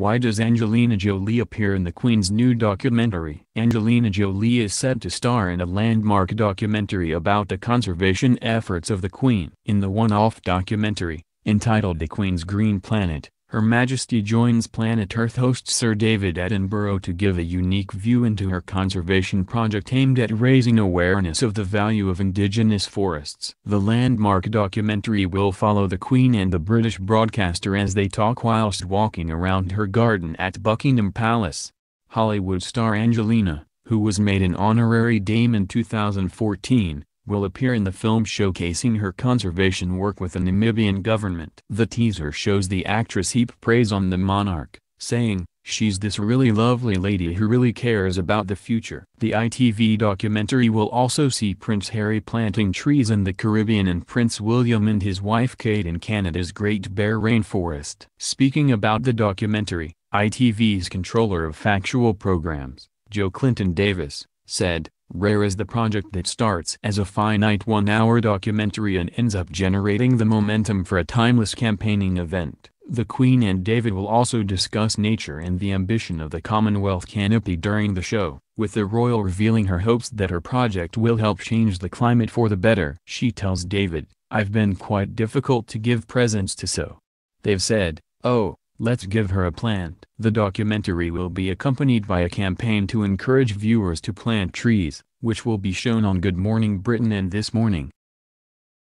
Why does Angelina Jolie appear in the Queen's new documentary? Angelina Jolie is set to star in a landmark documentary about the conservation efforts of the Queen. In the one-off documentary, entitled The Queen's Green Planet, her Majesty joins Planet Earth host Sir David Attenborough to give a unique view into her conservation project aimed at raising awareness of the value of indigenous forests. The landmark documentary will follow the Queen and the British broadcaster as they talk whilst walking around her garden at Buckingham Palace. Hollywood star Angelina, who was made an honorary dame in 2014, will appear in the film showcasing her conservation work with the Namibian government. The teaser shows the actress heap praise on the monarch, saying, She's this really lovely lady who really cares about the future. The ITV documentary will also see Prince Harry planting trees in the Caribbean and Prince William and his wife Kate in Canada's Great Bear Rainforest. Speaking about the documentary, ITV's controller of factual programs, Jo Clinton Davis, said, Rare is the project that starts as a finite one-hour documentary and ends up generating the momentum for a timeless campaigning event. The Queen and David will also discuss nature and the ambition of the Commonwealth canopy during the show, with the royal revealing her hopes that her project will help change the climate for the better. She tells David, I've been quite difficult to give presents to so. They've said, oh, Let's give her a plant. The documentary will be accompanied by a campaign to encourage viewers to plant trees, which will be shown on Good Morning Britain and This Morning.